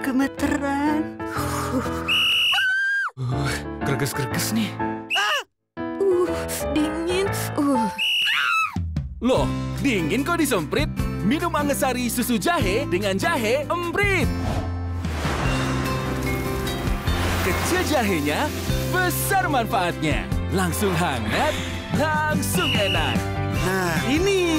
gemeteran. Uh, greges-greges nih. Ah! Uh, dingin. Uh, Loh, dingin kok disemprit? Minum Angesari susu jahe dengan jahe emprit. Kecil jahenya, besar manfaatnya. Langsung hangat, langsung enak. Nah, ini